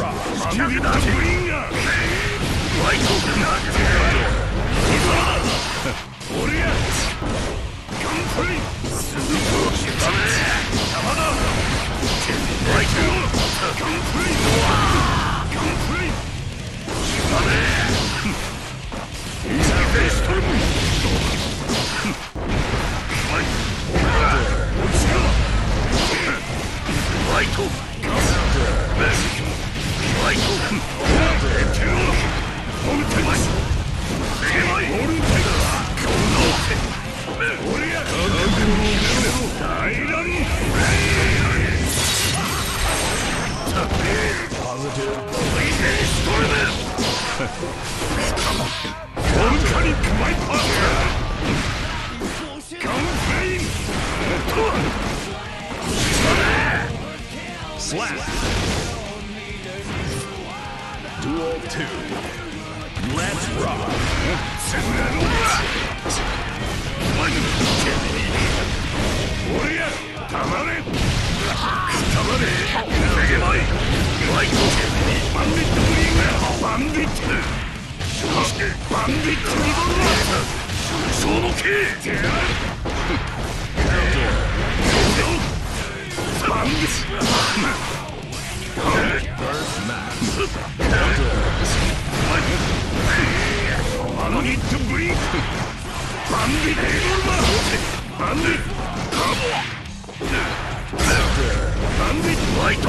俺や Slap. Duel 2. Let's rock. セニットブリンガーバンビットリボルバーバンビカモバンビホワイト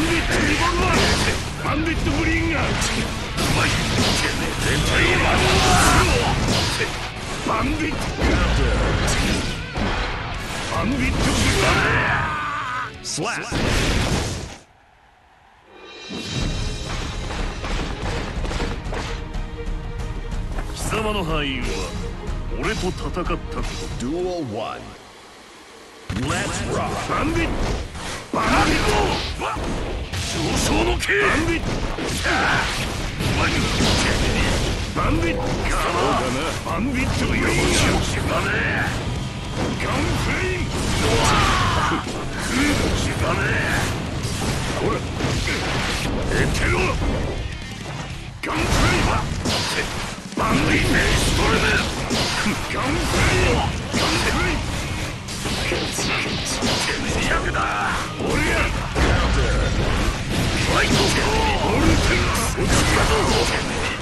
ンビットリボルバーバンビットブリンガーマイ全体バンビットバンビットブリンガー Slap. 貴様の敗因は俺と戦ったこと Duel 1. Let's rock. バンビットバンビットバ上昇の刑バンビットバンビットバンビットよ。しばねガンフレインしばねほらエテロガンフレインバンビットストレムガンフレインガンフレイン役だ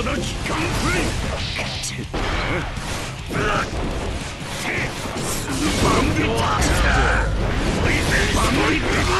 いただきガンプレイスーパービットポイズンバンビットバ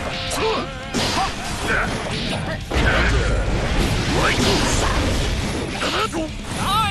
イト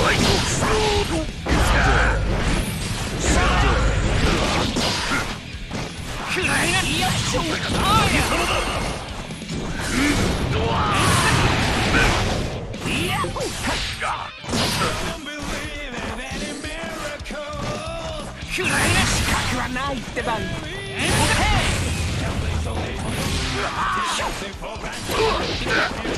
スラッ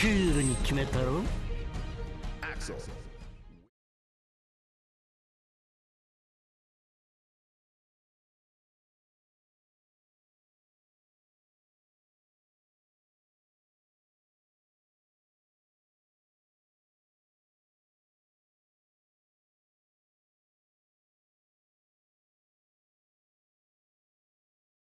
クールに決めたろ？